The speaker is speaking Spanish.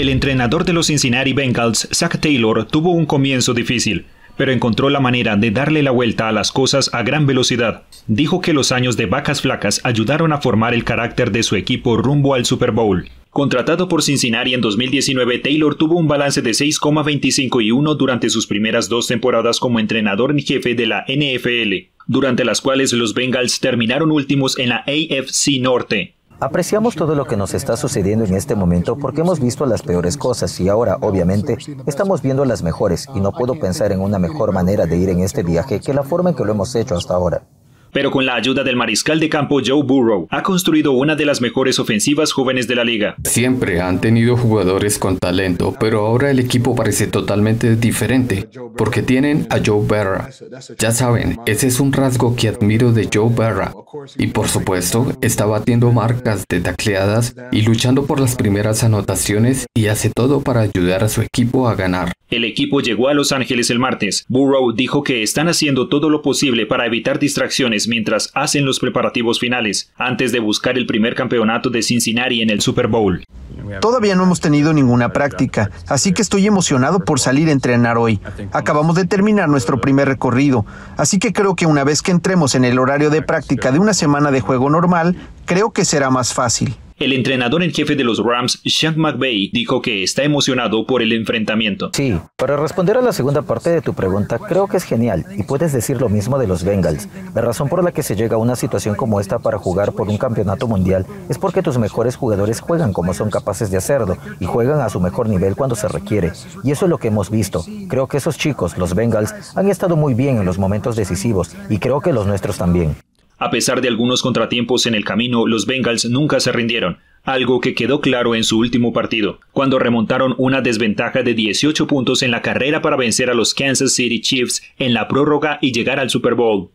El entrenador de los Cincinnati Bengals, Zach Taylor, tuvo un comienzo difícil, pero encontró la manera de darle la vuelta a las cosas a gran velocidad. Dijo que los años de vacas flacas ayudaron a formar el carácter de su equipo rumbo al Super Bowl. Contratado por Cincinnati en 2019, Taylor tuvo un balance de 6,25 y 1 durante sus primeras dos temporadas como entrenador en jefe de la NFL, durante las cuales los Bengals terminaron últimos en la AFC Norte. Apreciamos todo lo que nos está sucediendo en este momento porque hemos visto las peores cosas y ahora, obviamente, estamos viendo las mejores y no puedo pensar en una mejor manera de ir en este viaje que la forma en que lo hemos hecho hasta ahora pero con la ayuda del mariscal de campo Joe Burrow, ha construido una de las mejores ofensivas jóvenes de la liga. Siempre han tenido jugadores con talento, pero ahora el equipo parece totalmente diferente, porque tienen a Joe Barra. Ya saben, ese es un rasgo que admiro de Joe Barra. Y por supuesto, está batiendo marcas de tacleadas y luchando por las primeras anotaciones y hace todo para ayudar a su equipo a ganar. El equipo llegó a Los Ángeles el martes. Burrow dijo que están haciendo todo lo posible para evitar distracciones mientras hacen los preparativos finales, antes de buscar el primer campeonato de Cincinnati en el Super Bowl. Todavía no hemos tenido ninguna práctica, así que estoy emocionado por salir a entrenar hoy. Acabamos de terminar nuestro primer recorrido, así que creo que una vez que entremos en el horario de práctica de una semana de juego normal, creo que será más fácil. El entrenador en jefe de los Rams, Sean McVay, dijo que está emocionado por el enfrentamiento. Sí, para responder a la segunda parte de tu pregunta, creo que es genial y puedes decir lo mismo de los Bengals. La razón por la que se llega a una situación como esta para jugar por un campeonato mundial es porque tus mejores jugadores juegan como son capaces de hacerlo y juegan a su mejor nivel cuando se requiere. Y eso es lo que hemos visto. Creo que esos chicos, los Bengals, han estado muy bien en los momentos decisivos y creo que los nuestros también. A pesar de algunos contratiempos en el camino, los Bengals nunca se rindieron, algo que quedó claro en su último partido, cuando remontaron una desventaja de 18 puntos en la carrera para vencer a los Kansas City Chiefs en la prórroga y llegar al Super Bowl.